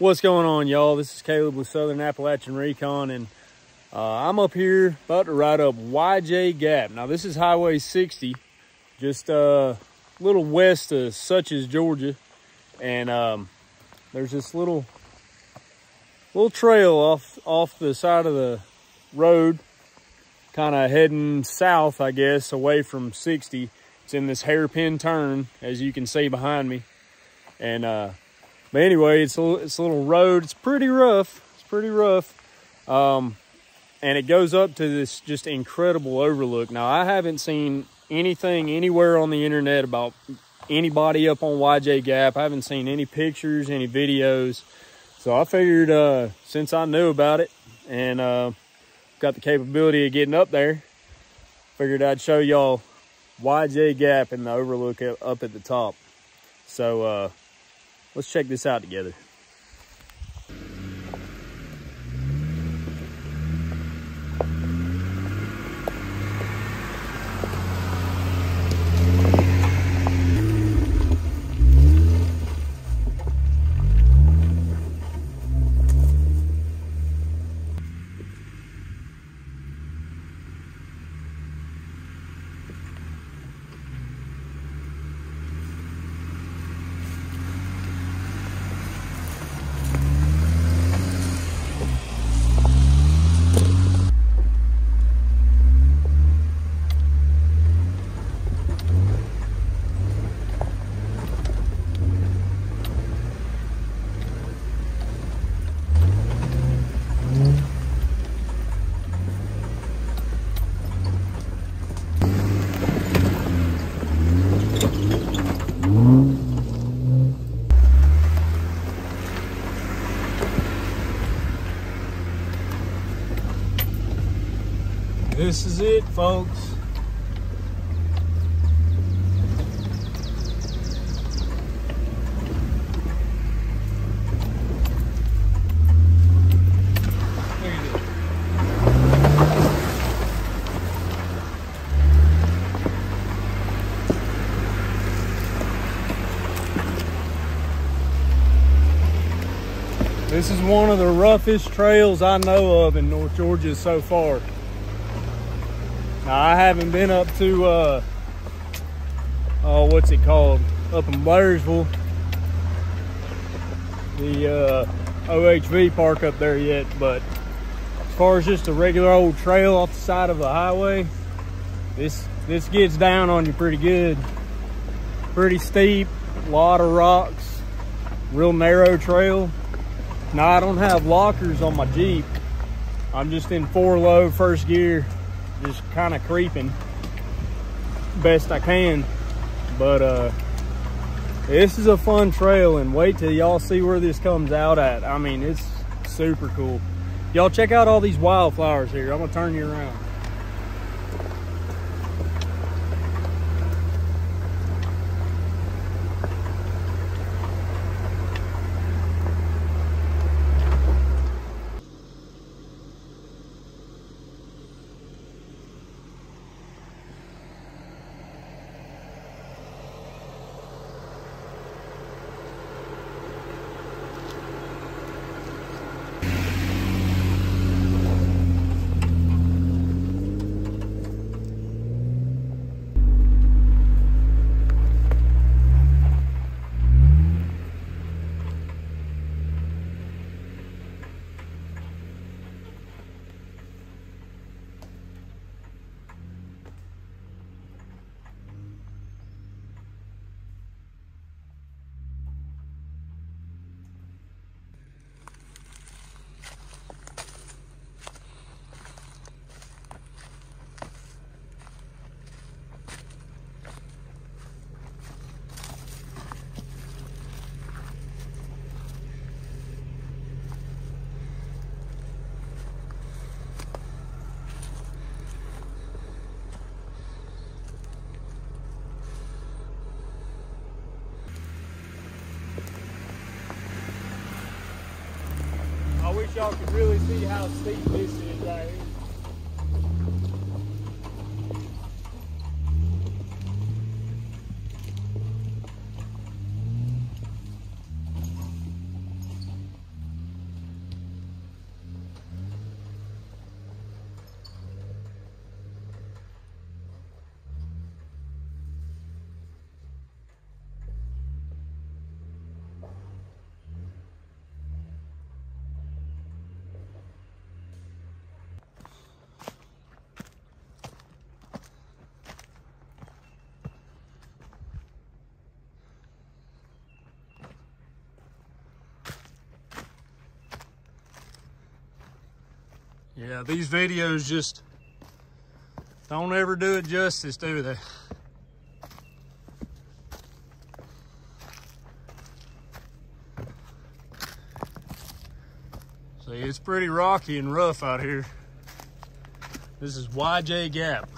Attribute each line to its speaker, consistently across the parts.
Speaker 1: What's going on, y'all? This is Caleb with Southern Appalachian Recon, and uh, I'm up here about to ride up YJ Gap. Now, this is Highway 60, just uh, a little west of Suches, Georgia, and um, there's this little little trail off off the side of the road, kind of heading south, I guess, away from 60. It's in this hairpin turn, as you can see behind me, and uh, but anyway, it's a, it's a little road. It's pretty rough. It's pretty rough. Um, and it goes up to this just incredible overlook. Now, I haven't seen anything anywhere on the internet about anybody up on YJ Gap. I haven't seen any pictures, any videos. So I figured uh, since I knew about it and uh, got the capability of getting up there, figured I'd show y'all YJ Gap and the overlook up at the top. So uh, Let's check this out together. This is it, folks. This is one of the roughest trails I know of in North Georgia so far. Now, I haven't been up to, uh, oh, what's it called? Up in Blairsville. The uh, OHV park up there yet, but as far as just a regular old trail off the side of the highway, this this gets down on you pretty good. Pretty steep, a lot of rocks, real narrow trail. Now I don't have lockers on my Jeep. I'm just in four low first gear just kind of creeping best I can. But uh, this is a fun trail and wait till y'all see where this comes out at. I mean, it's super cool. Y'all check out all these wildflowers here. I'm gonna turn you around. Y'all could really see how steep this is right here. Yeah, these videos just don't ever do it justice, do they? See, it's pretty rocky and rough out here. This is YJ Gap.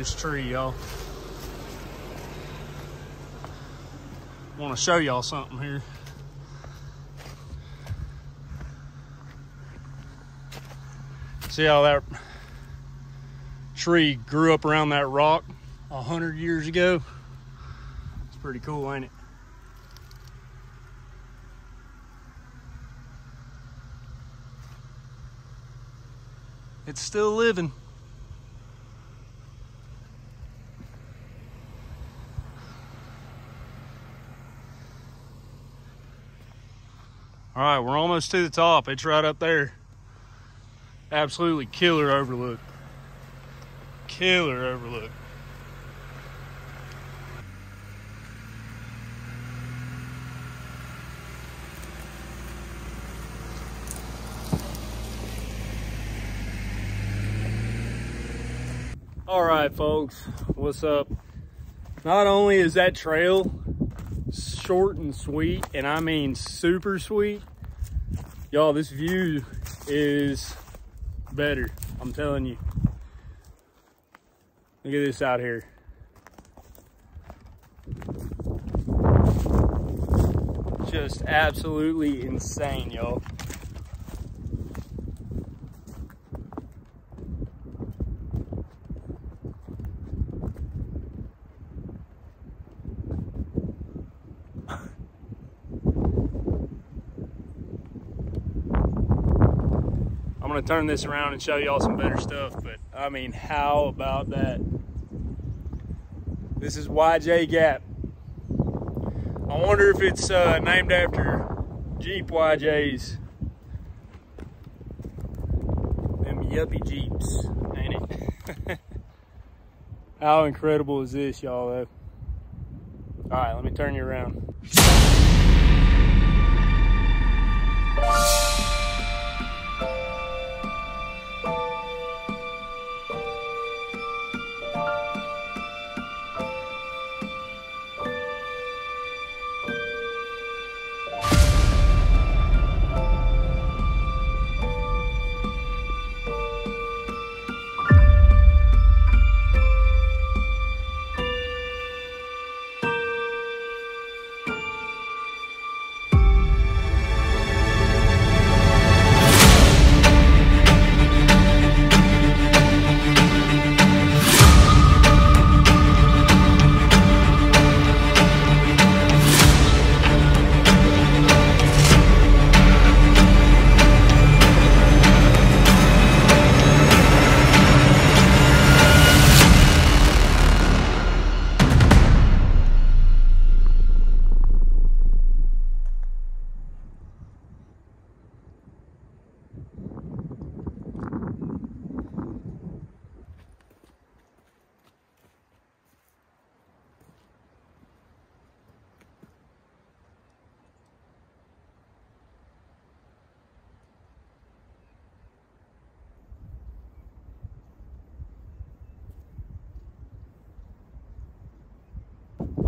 Speaker 1: This tree, y'all. want to show y'all something here. See how that tree grew up around that rock a hundred years ago? It's pretty cool, ain't it? It's still living. All right, we're almost to the top. It's right up there. Absolutely killer overlook. Killer overlook. All right, folks, what's up? Not only is that trail short and sweet, and I mean super sweet, Y'all, this view is better. I'm telling you. Look at this out here. Just absolutely insane, y'all. Gonna turn this around and show y'all some better stuff, but I mean, how about that? This is YJ Gap. I wonder if it's uh, named after Jeep YJs. Them yuppie Jeeps, ain't it? how incredible is this, y'all, though? All right, let me turn you around.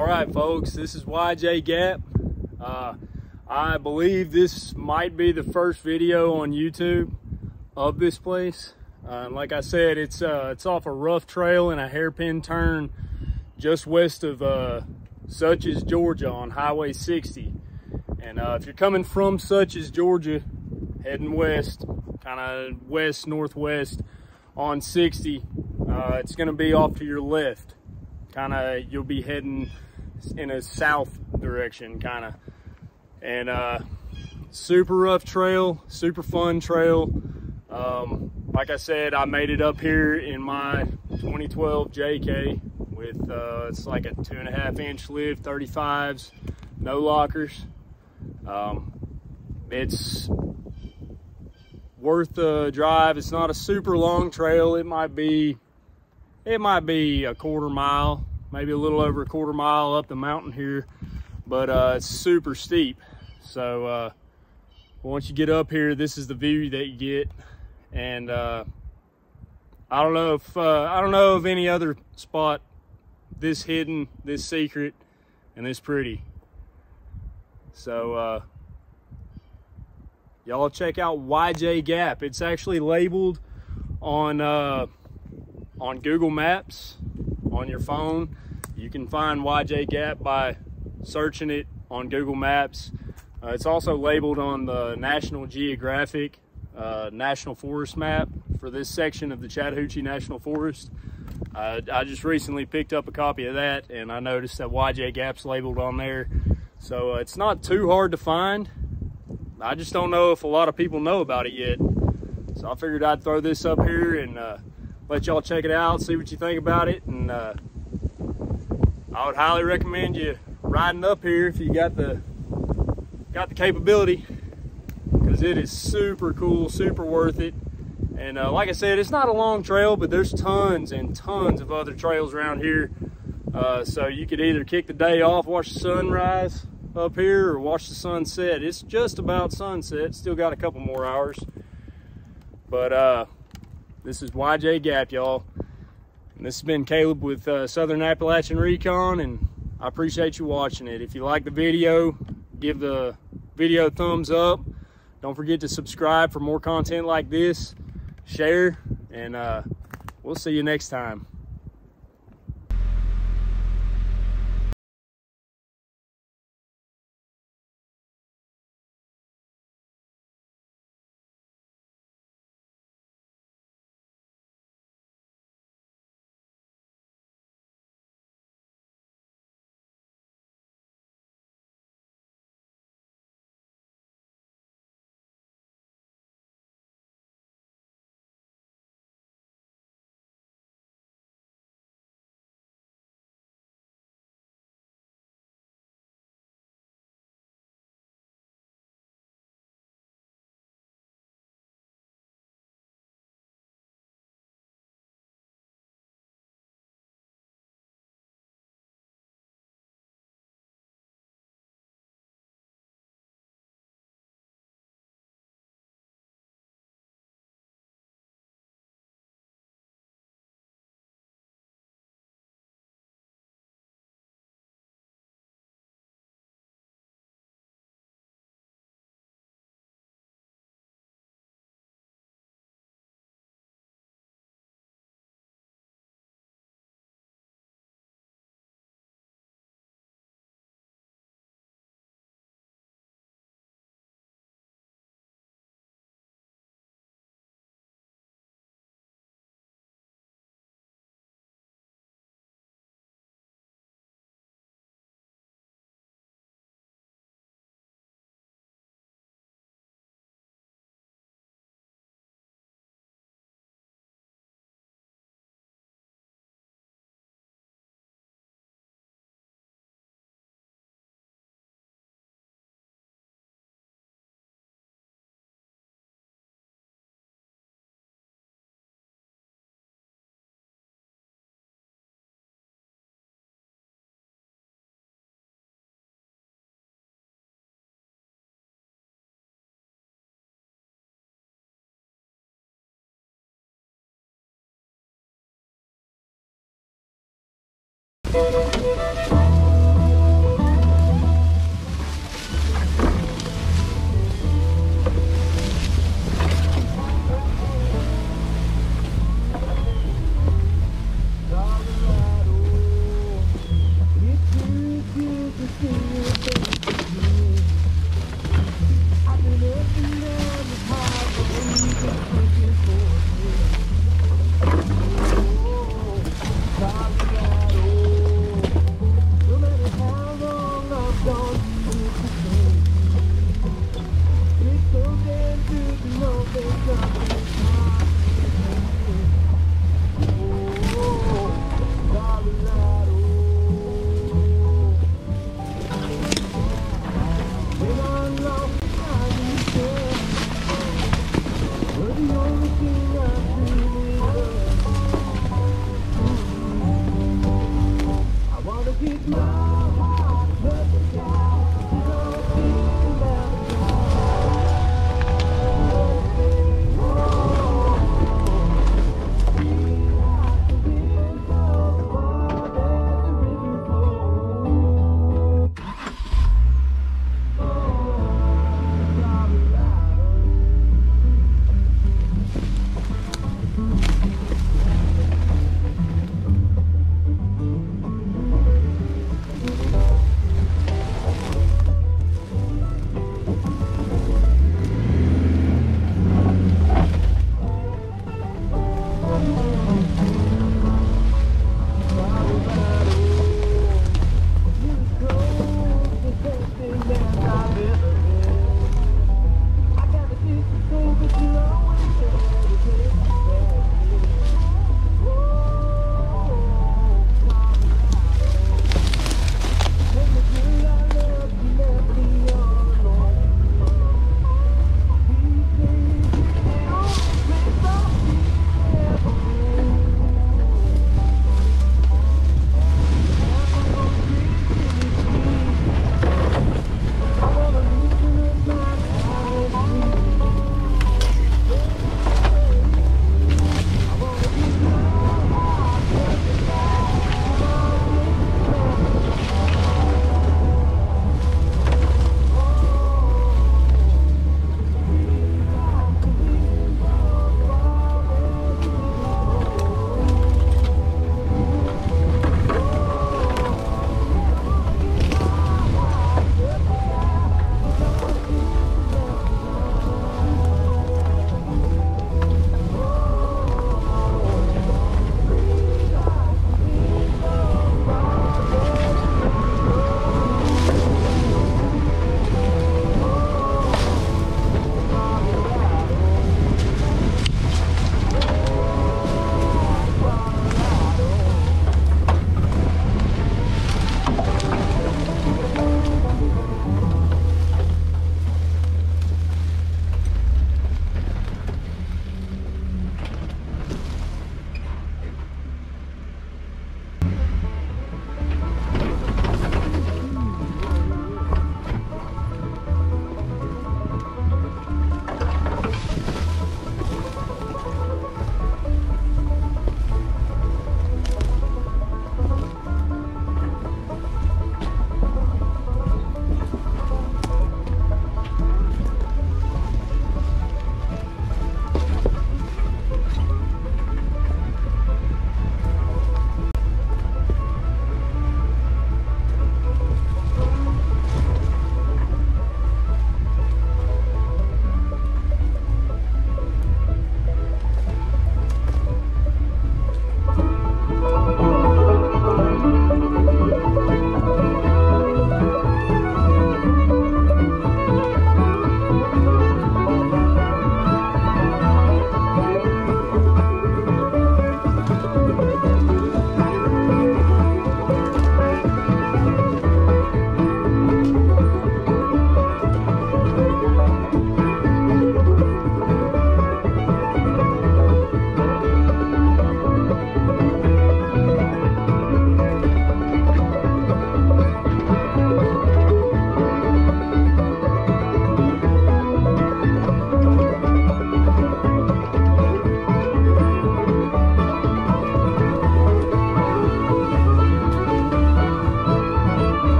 Speaker 1: All right, folks, this is YJ Gap. Uh, I believe this might be the first video on YouTube of this place. Uh, like I said, it's uh, it's off a rough trail and a hairpin turn just west of uh, Suches, Georgia on Highway 60. And uh, if you're coming from Suches, Georgia, heading west, kind of west, northwest on 60, uh, it's gonna be off to your left. Kind of, you'll be heading in a south direction kind of and uh super rough trail super fun trail. Um like i said i made it up here in my 2012 jk with uh it's like a two and a half inch lift 35s no lockers. Um it's worth the drive. It's not a super long trail. It might be it might be a quarter mile, maybe a little over a quarter mile up the mountain here, but uh, it's super steep. So uh, once you get up here, this is the view that you get. And uh, I don't know if, uh, I don't know of any other spot this hidden, this secret, and this pretty. So uh, y'all check out YJ Gap. It's actually labeled on uh, on Google Maps on your phone. You can find YJ Gap by searching it on Google Maps. Uh, it's also labeled on the National Geographic uh, National Forest map for this section of the Chattahoochee National Forest. Uh, I just recently picked up a copy of that and I noticed that YJ Gap's labeled on there. So uh, it's not too hard to find. I just don't know if a lot of people know about it yet. So I figured I'd throw this up here and uh, let y'all check it out, see what you think about it. And uh, I would highly recommend you riding up here if you got the got the capability because it is super cool, super worth it. And uh, like I said, it's not a long trail, but there's tons and tons of other trails around here. Uh, so you could either kick the day off, watch the sunrise up here, or watch the sunset. It's just about sunset. Still got a couple more hours. But uh, this is YJ Gap, y'all. And this has been Caleb with uh, Southern Appalachian Recon, and I appreciate you watching it. If you like the video, give the video thumbs up. Don't forget to subscribe for more content like this. Share, and uh, we'll see you next time.